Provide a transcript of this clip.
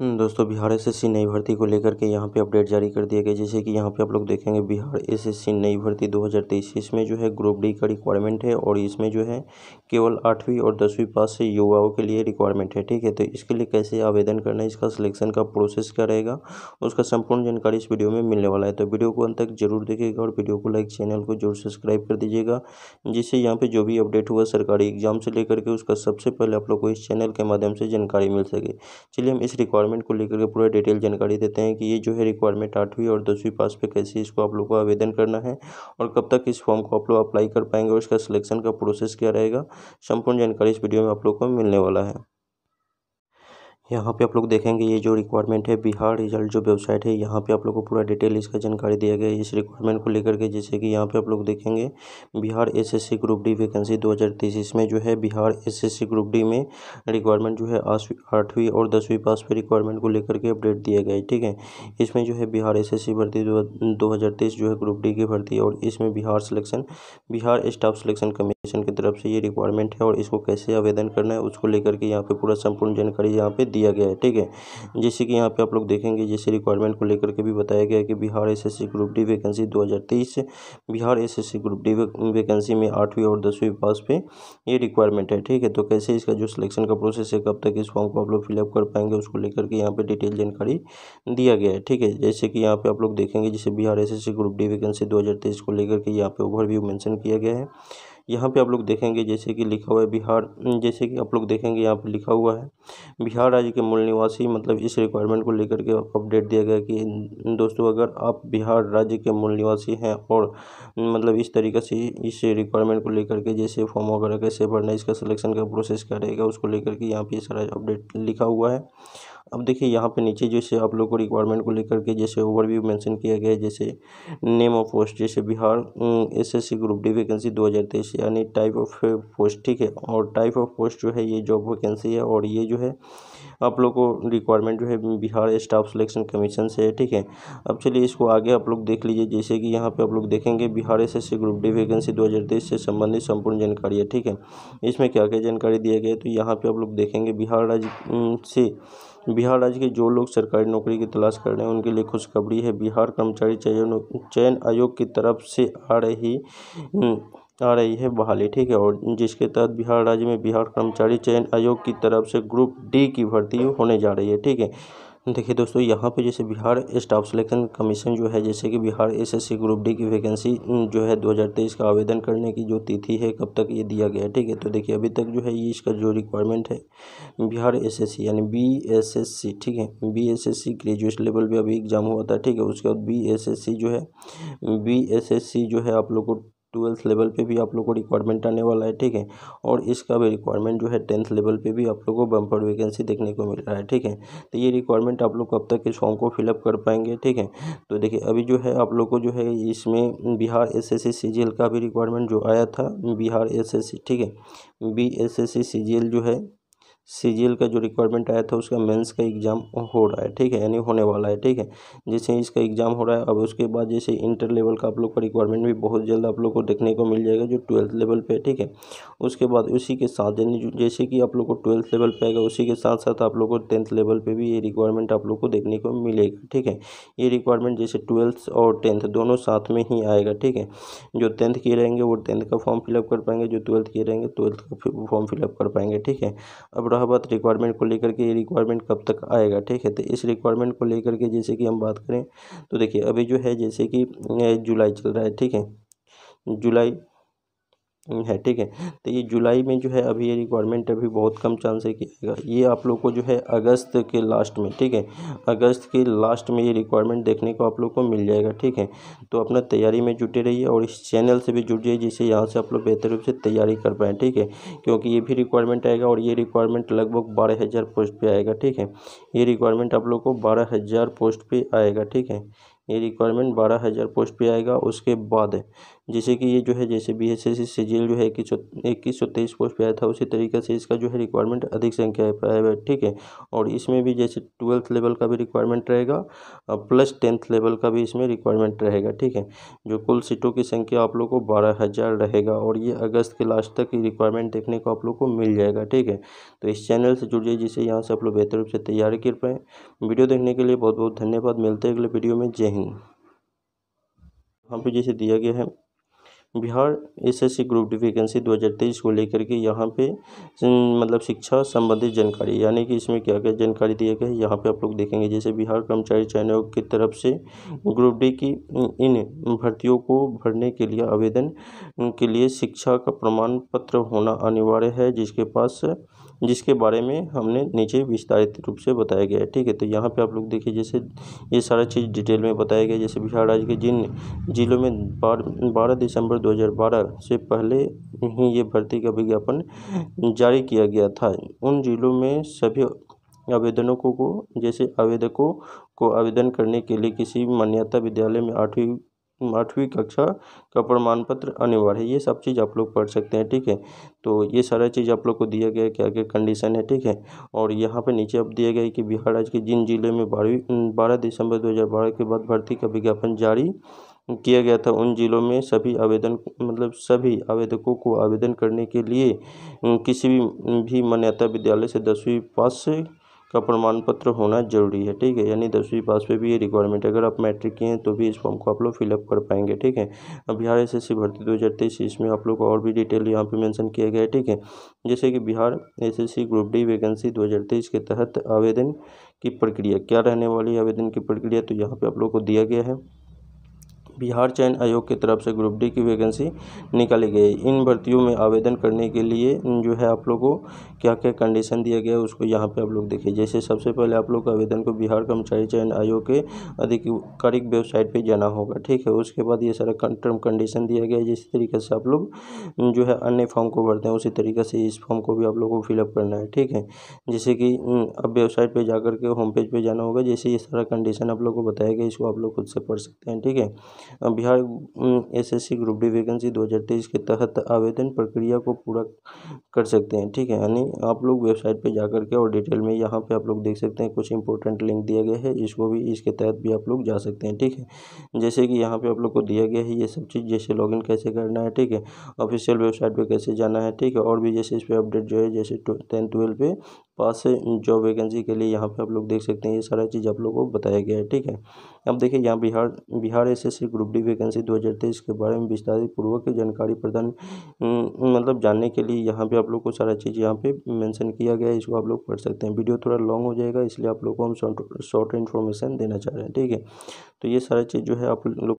हम्म, दोस्तों बिहार एसएससी नई भर्ती को लेकर के यहाँ पे अपडेट जारी कर दिया गया जैसे कि यहाँ पे आप लोग देखेंगे बिहार एसएससी नई भर्ती 2023 इसमें जो है ग्रुप डी का रिक्वायरमेंट है और इसमें जो है केवल आठवीं और दसवीं पास से युवाओं के लिए रिक्वायरमेंट है ठीक है? तो इसके लिए कैसे आवेदन करना है इसका सिलेक्शन का प्रोसेस क्या रहेगा उसका संपूर्ण जानकारी इस वीडियो में मिलने वाला है। तो वीडियो को अंत तक ज़रूर देखिएगा और वीडियो को लाइक चैनल को ज़रूर सब्सक्राइब कर दीजिएगा जिससे यहाँ पे जो भी अपडेट हुआ सरकारी एग्ज़ाम से लेकर के उसका सबसे पहले आप लोग को इस चैनल के माध्यम से जानकारी मिल सके। चलिए हम इस रिक्वायरमेंट रिक्वायरमेंट को लेकर के पूरा डिटेल जानकारी देते हैं कि ये जो है रिक्वायरमेंट आठवीं और दसवीं पास पे कैसे इसको आप लोग को आवेदन करना है और कब तक इस फॉर्म को आप लोग अप्लाई कर पाएँगे और इसका सिलेक्शन का प्रोसेस क्या रहेगा, संपूर्ण जानकारी इस वीडियो में आप लोग को मिलने वाला है। यहाँ पे आप लोग देखेंगे ये जो रिक्वायरमेंट है, बिहार रिज़ल्ट जो वेबसाइट है, यहाँ पे आप लोग को पूरा डिटेल इसका जानकारी दिया गया है। इस रिक्वायरमेंट को लेकर के जैसे कि यहाँ पे आप लोग देखेंगे, Bihar SSC group D vacancy दो हज़ार तेईस इसमें जो है, बिहार एसएससी ग्रुप डी में रिक्वायरमेंट जो है, आठवीं और दसवीं पास पे रिक्वायरमेंट को लेकर के अपडेट दिया गया है, ठीक है? इसमें जो है, बिहार एसएससी भर्ती दो हज़ार तेईस जो है ग्रुप डी की भर्ती और इसमें Bihar selection Bihar staff selection commission की तरफ़ से ये रिक्वायरमेंट है और इसको कैसे आवेदन करना है, उसको लेकर के यहाँ पे पूरा संपूर्ण जानकारी यहाँ पे दिया गया है, ठीक है? जैसे कि यहाँ पे आप लोग देखेंगे, जैसे रिक्वायरमेंट को लेकर के भी बताया गया है कि Bihar SSC group D vacancy 2023 से Bihar SSC group D vacancy में आठवीं और दसवीं पास पे ये रिक्वायरमेंट है, ठीक है? तो कैसे इसका जो सिलेक्शन का प्रोसेस है, कब तक इस फॉर्म को आप लोग फिलअप कर पाएँगे, उसको लेकर के यहाँ पर डिटेल जानकारी दिया गया है, ठीक है? जैसे कि यहाँ पे आप लोग देखेंगे, जैसे Bihar SSC group D vacancy दो हज़ार तेईस को लेकर के यहाँ पे ओवरव्यू मैंशन किया गया है। यहाँ पे आप लोग देखेंगे जैसे कि लिखा हुआ है बिहार, जैसे कि आप लोग देखेंगे यहाँ पे लिखा हुआ है, बिहार राज्य के मूल निवासी मतलब इस रिक्वायरमेंट को लेकर के अपडेट दिया गया कि दोस्तों अगर आप बिहार राज्य के मूल निवासी हैं और मतलब इस तरीके से इस रिक्वायरमेंट को लेकर के जैसे फॉर्म वगैरह कैसे भरना इसका सिलेक्शन का प्रोसेस क्या रहेगा, उसको लेकर के यहाँ पे सारा अपडेट लिखा हुआ है। अब देखिए यहाँ पे नीचे जैसे आप लोग को रिक्वायरमेंट को लेकर के जैसे ओवरव्यू मेंशन किया गया है, जैसे नेम ऑफ़ पोस्ट जैसे Bihar SSC group D vacancy दो हज़ार तेईस, यानी टाइप ऑफ़ पोस्ट ठीक है? और टाइप ऑफ़ पोस्ट जो है, ये जॉब वैकेंसी है और ये जो है, आप लोग को रिक्वायरमेंट जो है, बिहार स्टाफ सिलेक्शन कमीशन से है, ठीक है? अब चलिए इसको आगे आप लोग देख लीजिए, जैसे कि यहाँ पे आप लोग देखेंगे Bihar SSC group D vacancy दो हज़ार तेईस से संबंधित संपूर्ण जानकारी है, ठीक है? इसमें क्या क्या जानकारी दिया गया तो यहाँ पे आप लोग देखेंगे बिहार राज्य से बिहार राज्य के जो लोग सरकारी नौकरी की तलाश कर रहे हैं, उनके लिए खुशखबरी है। बिहार कर्मचारी चयन चयन आयोग की तरफ़ से आ रही आ रही है बहाली, ठीक है? और जिसके तहत बिहार राज्य में बिहार कर्मचारी चयन आयोग की तरफ़ से ग्रुप डी की भर्ती होने जा रही है, ठीक है? देखिए दोस्तों, यहाँ पे जैसे बिहार स्टाफ सिलेक्शन कमीशन जो है, जैसे कि बिहार एसएससी ग्रुप डी की वैकेंसी जो है 2023 का आवेदन करने की जो तिथि है, कब तक ये दिया गया है, ठीक है? तो देखिए, अभी तक जो है ये इसका जो रिक्वायरमेंट है, बिहार एसएससी यानी बी एस ठीक है? बी एस ग्रेजुएट लेवल पर अभी एग्ज़ाम हुआ था, ठीक है? उसके बाद बीएसएससी जो है बीएसएससी जो है आप लोग को ट्वेल्थ लेवल पे भी आप लोग को रिक्वायरमेंट आने वाला है, ठीक है? और इसका भी रिक्वायरमेंट जो है टेंथ लेवल पे भी आप लोग को बम्पर वैकेंसी देखने को मिल रहा है, ठीक है? तो ये रिक्वायरमेंट आप लोग कब तक इस फॉर्म को फिलअप कर पाएँगे, ठीक है? तो देखिए, अभी जो है आप लोग को जो है इसमें बिहार एस एस का भी रिक्वायरमेंट जो आया था, बिहार एसएससी ठीक है? बी एस जो है सीजीएल का जो रिक्वायरमेंट आया था, उसका मेंस का एग्ज़ाम हो रहा है, ठीक है? यानी होने वाला है, ठीक है? जैसे इसका एग्ज़ाम हो रहा है, अब उसके बाद जैसे इंटर लेवल का आप लोग का रिक्वायरमेंट भी बहुत जल्द आप लोग को देखने को मिल जाएगा जो ट्वेल्थ लेवल पे ठीक है? उसके बाद उसी के साथ, यानी जैसे कि आप लोग को ट्वेल्थ लेवल पे आएगा, उसी के साथ साथ आप लोग को टेंथ लेवल पर भी ये रिक्वायरमेंट आप लोग को देखने को मिलेगा, ठीक है? ये रिक्वायरमेंट जैसे ट्वेल्थ और टेंथ दोनों साथ में ही आएगा, ठीक है? जो टेंथ किए रहेंगे, वो टेंथ का फॉर्म फिलअप कर पाएँगे, जो ट्वेल्थ किए रहेंगे ट्वेल्थ का फॉर्म फिलअप कर पाएँगे, ठीक है? अब रहा बात रिक्वायरमेंट को लेकर के ये रिक्वायरमेंट कब तक आएगा? ठीक है तो इस रिक्वायरमेंट को लेकर के जैसे कि हम बात करें तो देखिए अभी जो है जैसे कि जुलाई चल रहा है, ठीक है? जुलाई है, ठीक है। तो ये जुलाई में जो है अभी ये रिक्वायरमेंट अभी बहुत कम चांस है कि ये आप लोग को जो है अगस्त के लास्ट में, ठीक है। अगस्त के लास्ट में ये रिक्वायरमेंट देखने को आप लोग को मिल जाएगा, ठीक है। तो अपना तैयारी में जुटे रहिए और इस चैनल से भी जुट जाइए जिससे यहाँ से आप लोग बेहतर रूप से तैयारी कर पाएँ, ठीक है। क्योंकि ये भी रिक्वायरमेंट आएगा और ये रिक्वायरमेंट लगभग बारह हज़ार पोस्ट पर आएगा, ठीक है। ये रिक्वायरमेंट आप लोग को बारह हज़ार पोस्ट पर आएगा, ठीक है। ये रिक्वायरमेंट बारह हज़ार पोस्ट पे आएगा, उसके बाद जैसे कि ये जो है, जैसे बी एस एस सी जो है, इक्कीस सौ इक्कीस सौ तेईस पोस्ट पे आया था, उसी तरीके से इसका जो है रिक्वायरमेंट अधिक संख्या पे आया ठीक है? और इसमें भी जैसे ट्वेल्थ लेवल का भी रिक्वायरमेंट रहेगा प्लस टेंथ लेवल का भी इसमें रिक्वायरमेंट रहेगा, ठीक है? जो कुल सीटों की संख्या आप लोग को बारह हज़ार रहेगा, और ये अगस्त के लास्ट तक रिक्वायरमेंट देखने को आप लोग को मिल जाएगा, ठीक है? तो इस चैनल से जुड़िए जिसे यहाँ से आप लोग बेहतर रूप से तैयारी कर पाएँ। वीडियो देखने के लिए बहुत बहुत धन्यवाद। मिलते हैं अगले वीडियो में। जय हिंद। यहाँ पे जैसे दिया गया है Bihar SSC group D vacancy 2023 को लेकर के यहाँ पे मतलब शिक्षा संबंधित जानकारी, यानी कि इसमें क्या क्या जानकारी दिया गया है, यहाँ पे आप लोग देखेंगे। जैसे बिहार कर्मचारी चयन आयोग की तरफ़ से, ग्रुप डी की इन भर्तियों को भरने के लिए आवेदन के लिए शिक्षा का प्रमाण पत्र होना अनिवार्य है, जिसके पास जिसके बारे में हमने नीचे विस्तारित रूप से बताया गया है। ठीक है तो यहाँ पे आप लोग देखिए, जैसे ये सारा चीज़ डिटेल में बताया गया जैसे बिहार राज्य के जिन जिलों में बारह दिसंबर 2012 से पहले ही ये भर्ती का विज्ञापन जारी किया गया था, उन जिलों में सभी आवेदनों को, जैसे आवेदकों को आवेदन करने के लिए किसी मान्यता विद्यालय में आठवीं आठवीं कक्षा का प्रमाण पत्र अनिवार्य है। ये सब चीज़ आप लोग पढ़ सकते हैं, ठीक है? तो ये सारा चीज़ आप लोग को दिया गया क्या क्या कंडीशन है, ठीक है? और यहाँ पे नीचे अब दिया गया कि बिहार राज्य के जिन ज़िले में बारहवीं बारह दिसंबर दो हज़ार बारह के बाद भर्ती का विज्ञापन जारी किया गया था, उन जिलों में सभी आवेदन मतलब सभी आवेदकों को आवेदन करने के लिए किसी भी मान्यता विद्यालय से दसवीं पास का प्रमाण पत्र होना ज़रूरी है, ठीक है? यानी दसवीं पास पे भी ये रिक्वायरमेंट है। अगर आप मैट्रिक किए हैं तो भी इस फॉर्म को आप लोग फिलअप कर पाएँगे, ठीक है? अब बिहार एस एस भर्ती दो हज़ार तेईस इसमें आप लोग को और भी डिटेल यहाँ पे मेंशन किया गया है, ठीक है? जैसे कि Bihar S S group D vacancy दो हज़ार तेईस के तहत आवेदन की प्रक्रिया, क्या रहने वाली आवेदन की प्रक्रिया तो यहाँ पर आप लोग को दिया गया है। बिहार चयन आयोग की तरफ़ से ग्रुप डी की वैकेंसी निकाली गई। इन भर्तियों में आवेदन करने के लिए जो है आप लोगों को क्या क्या कंडीशन दिया गया है, उसको यहाँ पे आप लोग देखिए। जैसे सबसे पहले आप लोग आवेदन को बिहार कर्मचारी चयन आयोग के आधिकारिक वेबसाइट पर जाना होगा, ठीक है? उसके बाद ये सारा टर्म कंडीशन दिया गया है, जिस तरीके से आप लोग जो है अन्य फॉर्म को भरते हैं, उसी तरीके से इस फॉर्म को भी आप लोग को फिलअप करना है, ठीक है? जैसे कि अब वेबसाइट पर जा के होम पेज पर जाना होगा, जैसे ये सारा कंडीशन आप लोग को बताया गया, इसको आप लोग खुद से पढ़ सकते हैं, ठीक है? Bihar SSC group D vacancy 2023 के तहत आवेदन प्रक्रिया को पूरा कर सकते हैं, ठीक है? यानी आप लोग वेबसाइट पे जाकर के और डिटेल में यहाँ पे आप लोग देख सकते हैं, कुछ इंपॉर्टेंट लिंक दिया गया है इसको भी, इसके तहत भी आप लोग जा सकते हैं, ठीक है? जैसे कि यहाँ पे आप लोग को दिया गया है ये सब चीज़, जैसे लॉगिन कैसे करना है, ठीक है? ऑफिशियल वेबसाइट पर कैसे जाना है, ठीक है? और भी जैसे इस पर अपडेट जो है, जैसे टेंथ ट्वेल्व पे पास जॉब वैकेंसी के लिए यहाँ पे आप लोग देख सकते हैं, ये सारा चीज़ आप लोगों को बताया गया है, ठीक है? अब देखिए, यहाँ Bihar Bihar S S SSC group D vacancy 2023 के बारे में विस्तारित पूर्वक जानकारी प्रदान मतलब जानने के लिए यहाँ पे आप लोग को सारा चीज़ यहाँ पे मेंशन किया गया है, इसको आप लोग पढ़ सकते हैं। वीडियो थोड़ा लॉन्ग हो जाएगा, इसलिए आप लोग को हम शॉर्ट इन्फॉर्मेशन देना चाह रहे हैं, ठीक है? तो ये सारा चीज़ जो है आप लोग